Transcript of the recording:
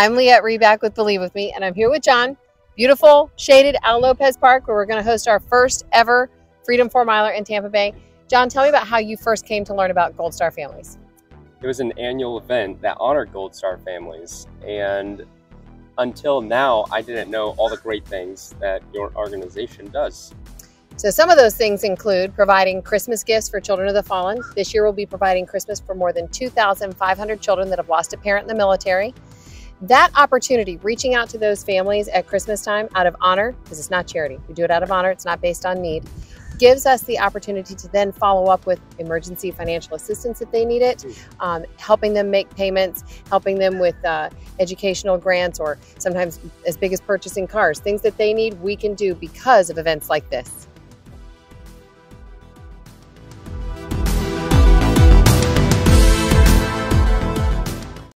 I'm Leah Reback with Believe With Me, and I'm here with John. Beautiful, shaded Al Lopez Park, where we're going to host our first ever Freedom Four Miler in Tampa Bay. John, tell me about how you first came to learn about Gold Star families. It was an annual event that honored Gold Star families, and until now, I didn't know all the great things that your organization does. So some of those things include providing Christmas gifts for children of the fallen. This year we'll be providing Christmas for more than 2,500 children that have lost a parent in the military. That opportunity, reaching out to those families at Christmas time out of honor, because it's not charity, we do it out of honor, it's not based on need, gives us the opportunity to then follow up with emergency financial assistance if they need it, um, helping them make payments, helping them with uh, educational grants, or sometimes as big as purchasing cars. Things that they need, we can do because of events like this.